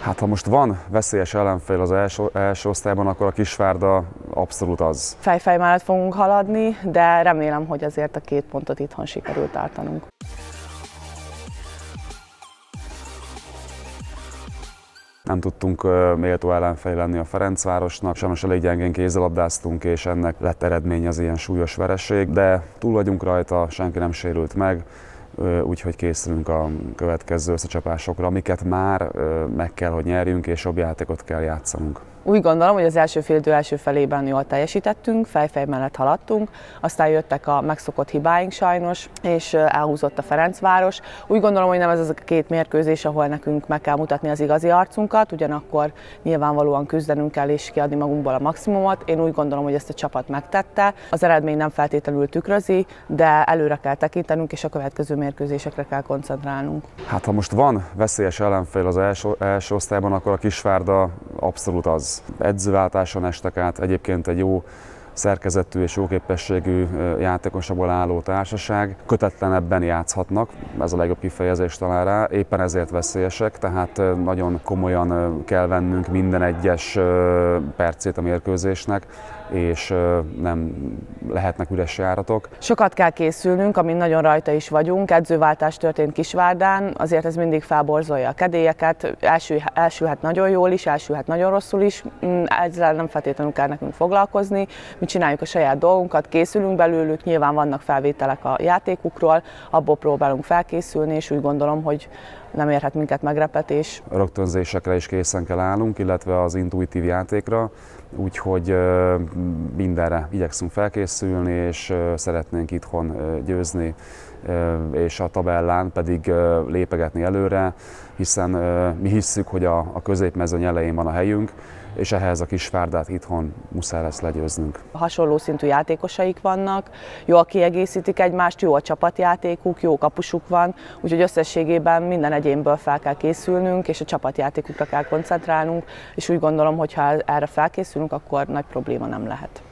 Hát ha most van veszélyes ellenfél az első, első osztályban, akkor a Kisvárda abszolút az. Fejfej mellett fogunk haladni, de remélem, hogy azért a két pontot itthon sikerült tartanunk. Nem tudtunk méltó ellenfél lenni a Ferencvárosnak, sajnos elég gyengén kézzelabdáztunk, és ennek lett eredmény az ilyen súlyos vereség, de túl vagyunk rajta, senki nem sérült meg, úgyhogy készülünk a következő összecsapásokra, amiket már meg kell, hogy nyerjünk, és jobb játékot kell játszanunk. Úgy gondolom, hogy az első fél első felében jól teljesítettünk, fejfej mellett haladtunk, aztán jöttek a megszokott hibáink sajnos, és elhúzott a Ferencváros. Úgy gondolom, hogy nem ez az a két mérkőzés, ahol nekünk meg kell mutatni az igazi arcunkat, ugyanakkor nyilvánvalóan küzdenünk kell és kiadni magunkból a maximumot. Én úgy gondolom, hogy ezt a csapat megtette. Az eredmény nem feltétlenül tükrözi, de előre kell tekintenünk, és a következő mérkőzésekre kell koncentrálnunk. Hát ha most van veszélyes ellenfél az első, első osztályban, akkor a Kisvárda abszolút az edzőváltáson estek át, egyébként egy jó szerkezetű és jó képességű játékosabból álló társaság. Kötetlenebben játszhatnak, ez a legjobb kifejezés talán rá, éppen ezért veszélyesek, tehát nagyon komolyan kell vennünk minden egyes percét a mérkőzésnek, és nem lehetnek üres járatok. Sokat kell készülnünk, amin nagyon rajta is vagyunk. Edzőváltás történt Kisvárdán, azért ez mindig felborzolja a kedélyeket. Elsül, elsülhet nagyon jól is, elsülhet nagyon rosszul is. Mm, ezzel nem feltétlenül kell nekünk foglalkozni. Mi csináljuk a saját dolgunkat, készülünk belőlük, nyilván vannak felvételek a játékukról, abból próbálunk felkészülni, és úgy gondolom, hogy nem érhet minket megrepetés. A rögtönzésekre is készen kell állnunk, illetve az intuitív játékra, úgyhogy mindenre igyekszünk felkészülni, és szeretnénk itthon győzni, és a tabellán pedig lépegetni előre, hiszen mi hisszük, hogy a, a középmezőny elején van a helyünk, és ehhez a Kisvárdát itthon muszáj lesz legyőznünk. Hasonló szintű játékosaik vannak, jól kiegészítik egymást, jó a csapatjátékuk, jó kapusuk van, úgyhogy összességében minden egyénből fel kell készülnünk, és a csapatjátékukra kell koncentrálnunk, és úgy gondolom, hogy ha erre felkészülünk, akkor nagy probléma nem lehet.